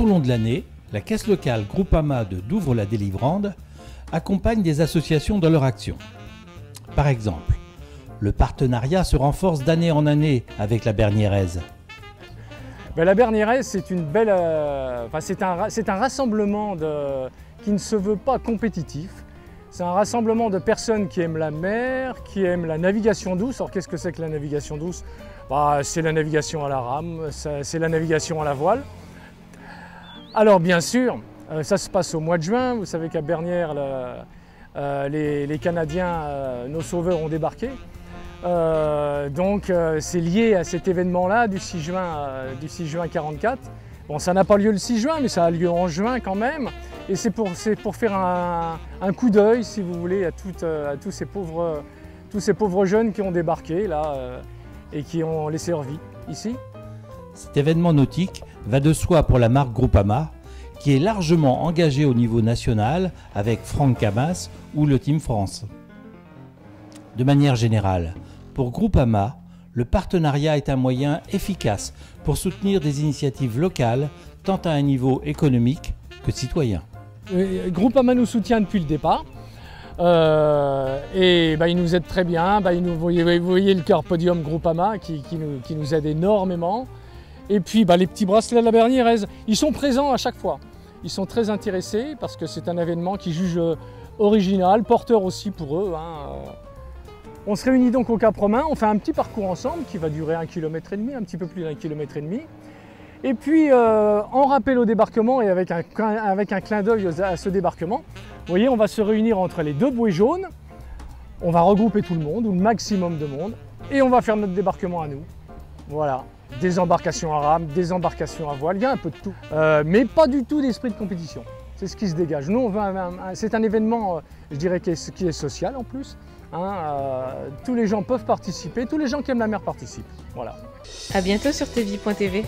Tout au long de l'année, la caisse locale Groupama de Douvres-la-Délivrande accompagne des associations dans leur action. Par exemple, le partenariat se renforce d'année en année avec la Bernieraise. Ben, la Bernieraise, c'est une belle, euh, c'est un, un rassemblement qui ne se veut pas compétitif. C'est un rassemblement de personnes qui aiment la mer, qui aiment la navigation douce. Alors qu'est-ce que c'est que la navigation douce? Bah, C'est la navigation à la rame, c'est la navigation à la voile. Alors bien sûr, euh, ça se passe au mois de juin. Vous savez qu'à Bernière, euh, les, Canadiens, euh, nos sauveurs, ont débarqué. Donc c'est lié à cet événement-là du 6 juin, du 6 juin 44. Bon, ça n'a pas lieu le 6 juin, mais ça a lieu en juin quand même. Et c'est pour, faire un, coup d'œil, si vous voulez, à, tous, ces pauvres, tous ces pauvres jeunes qui ont débarqué là et qui ont laissé leur vie ici. Cet événement nautique va de soi pour la marque Groupama, qui est largement engagée au niveau national avec Franck Camas ou le Team France. De manière générale, pour Groupama, le partenariat est un moyen efficace pour soutenir des initiatives locales, tant à un niveau économique que citoyen. Groupama nous soutient depuis le départ. Euh, et bah, il nous aide très bien. Bah, vous, voyez, le cœur podium Groupama qui, nous, aide énormément. Et puis bah, les petits bracelets de la Bernière, ils sont présents à chaque fois. Ils sont très intéressés parce que c'est un événement qui juge euh, original, porteur aussi pour eux. Hein. On se réunit donc au Cap Romain, on fait un petit parcours ensemble qui va durer un kilomètre et demi, un petit peu plus d'un kilomètre et demi. Et puis, euh, en rappel au débarquement et avec un, avec un clin d'œil à ce débarquement, vous voyez, on va se réunir entre les deux bouées jaunes, on va regrouper tout le monde, ou le maximum de monde, et on va faire notre débarquement à nous. Voilà, des embarcations à rame, des embarcations à voile, il y a un peu de tout. Euh, mais pas du tout d'esprit de compétition, c'est ce qui se dégage. Nous, c'est un événement, euh, je dirais, qui est, qui est social en plus. Hein, euh, tous les gens peuvent participer, tous les gens qui aiment la mer participent. Voilà. À bientôt sur tv.tv.